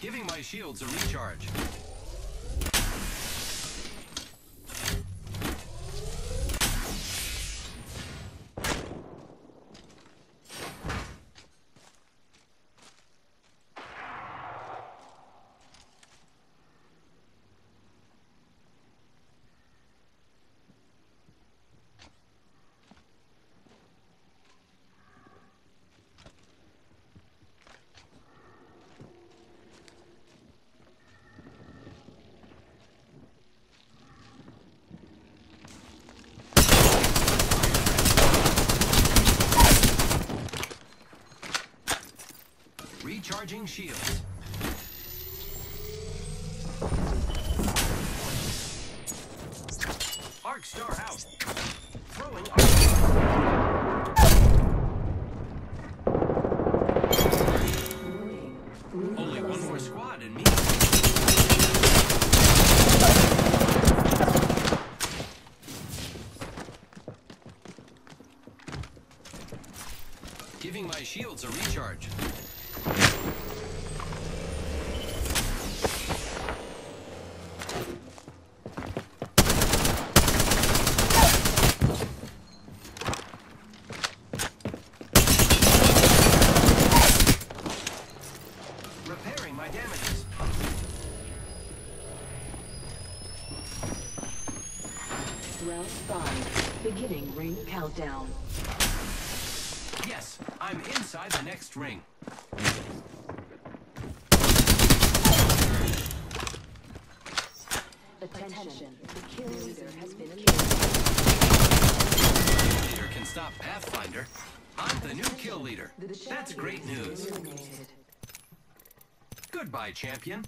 Giving my shields a recharge. Recharging shields. Arc star out. Throwing arc. Only one more squad and me. Giving my shields a recharge. Round five. Beginning ring countdown. Yes, I'm inside the next ring. Attention. The kill leader has been killed. Leader can stop Pathfinder. I'm the new kill leader. That's great news. Goodbye, champion.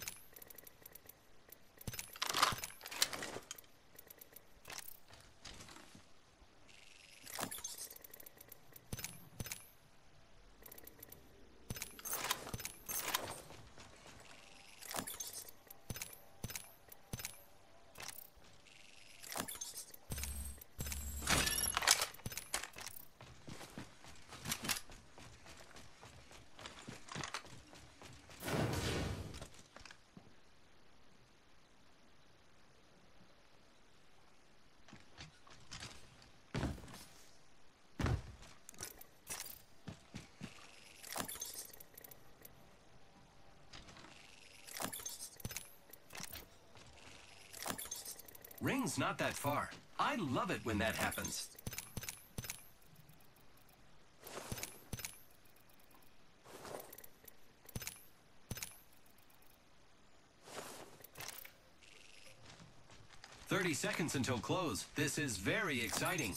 Ring's not that far. I love it when that happens. Thirty seconds until close. This is very exciting.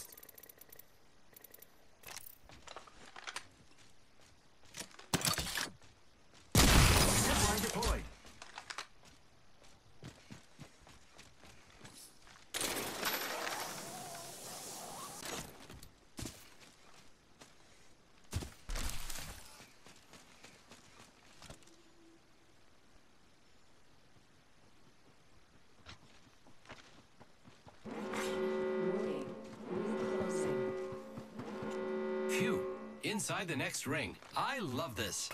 Inside the next ring. I love this.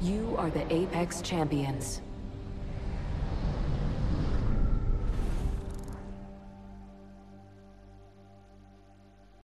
You are the Apex Champions.